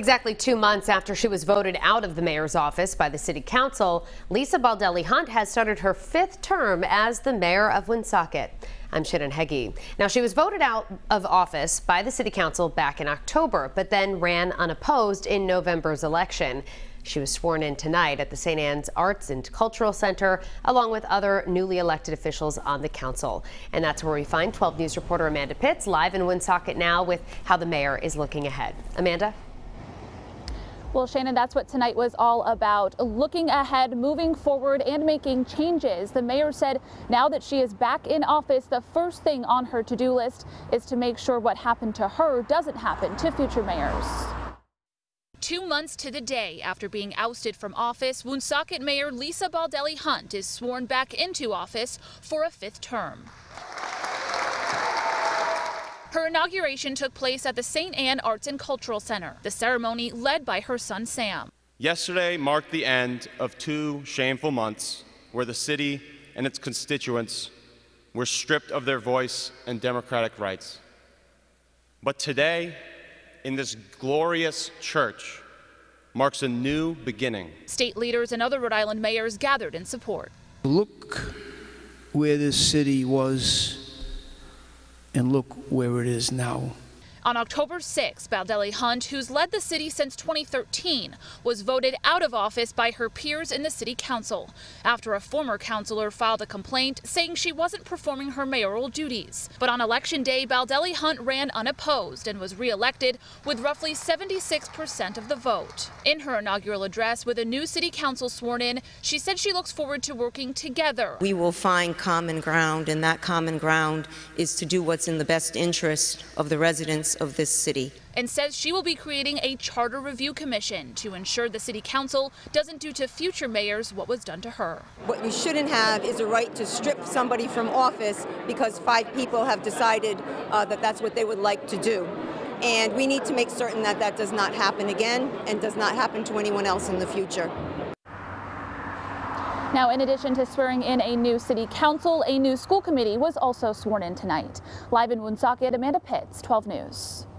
Exactly two months after she was voted out of the mayor's office by the city council, Lisa Baldelli Hunt has started her fifth term as the mayor of Woonsocket. I'm Shannon Heggie. Now, she was voted out of office by the city council back in October, but then ran unopposed in November's election. She was sworn in tonight at the St. Anne's Arts and Cultural Center, along with other newly elected officials on the council. And that's where we find 12 News reporter Amanda Pitts live in Woonsocket now with how the mayor is looking ahead. Amanda? Well, Shannon, that's what tonight was all about. Looking ahead, moving forward, and making changes. The mayor said now that she is back in office, the first thing on her to-do list is to make sure what happened to her doesn't happen to future mayors. Two months to the day after being ousted from office, Woonsocket Mayor Lisa Baldelli Hunt is sworn back into office for a fifth term. Her inauguration took place at the St. Anne Arts and Cultural Center, the ceremony led by her son Sam. Yesterday marked the end of two shameful months where the city and its constituents were stripped of their voice and democratic rights. But today, in this glorious church, marks a new beginning. State leaders and other Rhode Island mayors gathered in support. Look where this city was and look where it is now. On October 6, Baldelli Hunt, who's led the city since 2013, was voted out of office by her peers in the city council after a former councilor filed a complaint saying she wasn't performing her mayoral duties. But on election day, Baldelli Hunt ran unopposed and was reelected with roughly 76% of the vote. In her inaugural address with a new city council sworn in, she said she looks forward to working together. We will find common ground, and that common ground is to do what's in the best interest of the residents of this city. And says she will be creating a charter review commission to ensure the city council doesn't do to future mayors what was done to her. What you shouldn't have is a right to strip somebody from office because five people have decided uh, that that's what they would like to do. And we need to make certain that that does not happen again and does not happen to anyone else in the future. Now, in addition to swearing in a new city council, a new school committee was also sworn in tonight. Live in Woonsocket, Amanda Pitts, 12 News.